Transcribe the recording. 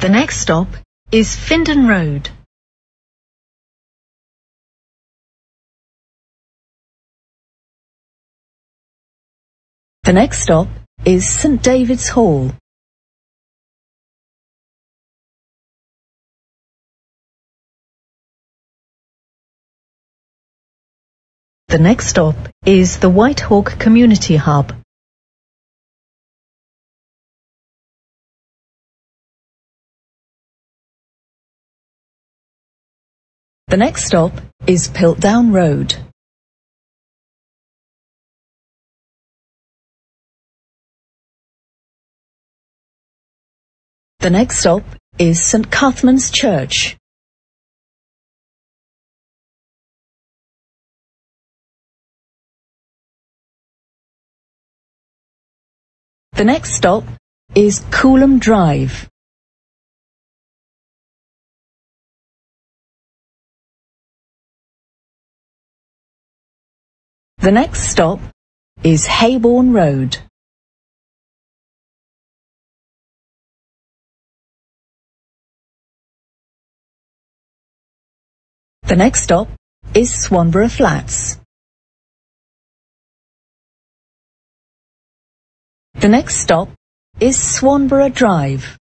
The next stop is Findon Road. The next stop is St David's Hall. The next stop is the Whitehawk Community Hub. The next stop is Piltdown Road. The next stop is St Cuthman's Church. The next stop is Coolham Drive. The next stop is Haybourne Road. The next stop is Swanborough Flats. The next stop is Swanborough Drive.